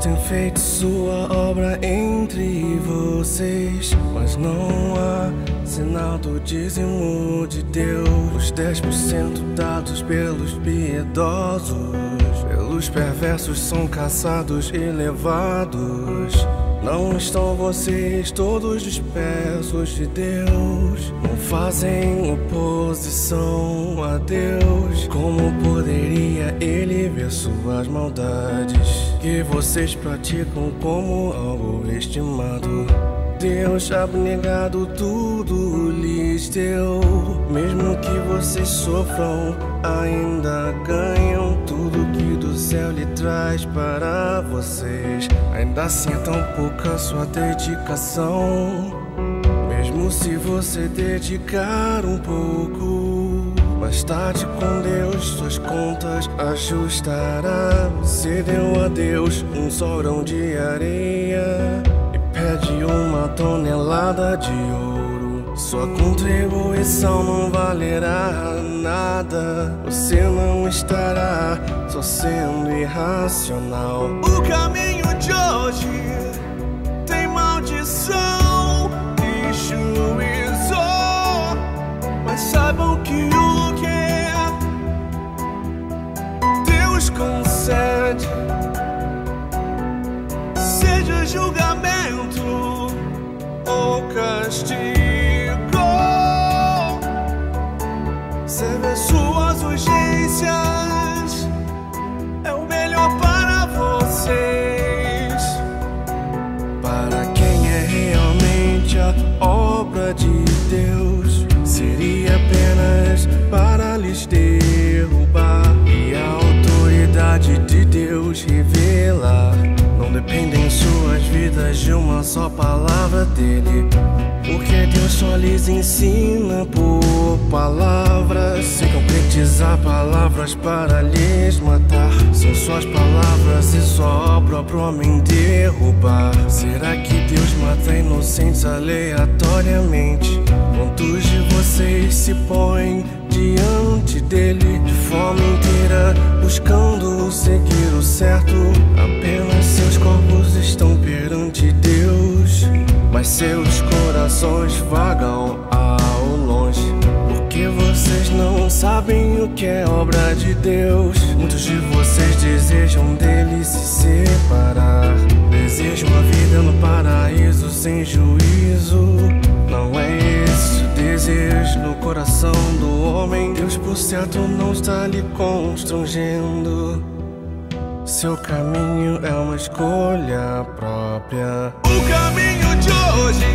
tem feito sua obra entre vocês, mas não há sinal do dízimo de Deus. Os 10% dados pelos piedosos, pelos perversos são caçados e levados. Não estão vocês todos dispersos de Deus? Não fazem oposição a Deus? Como poderia Ele ver suas maldades? Que vocês praticam como algo estimado? Deus abnegado tudo lhes deu. Mesmo vocês sofram, ainda ganham tudo que do céu lhe traz para vocês. Ainda assim é tão pouca sua dedicação. Mesmo se você dedicar um pouco, mais tarde com Deus suas contas ajustará. Você deu a Deus um sorão de areia pede uma tonelada de ouro. Sua contribuição não valerá nada. Você não estará só sendo irracional. O caminho de hoje tem maldição e juízo. Mas saibam que o que Deus concede seja julgamento ou castigo. Deus revelar. Não dependem suas vidas de uma só palavra dele. Porque Deus só lhes ensina por palavras. Sem concretizar palavras para lhes matar. São suas palavras e só o próprio homem derrubar. Será que Deus mata inocentes aleatoriamente? Quantos de vocês se põem diante dele de forma inteira, buscando seguir o certo? Apenas seus corpos estão perante Deus, mas seus corações vagam ao longe. Porque vocês não sabem o que é obra de Deus. Muitos de vocês desejam dele se separar. Desejam a vida no paraíso sem juízo. Coração do homem. Deus, por certo, não está lhe constrangendo. Seu caminho é uma escolha própria. O caminho de hoje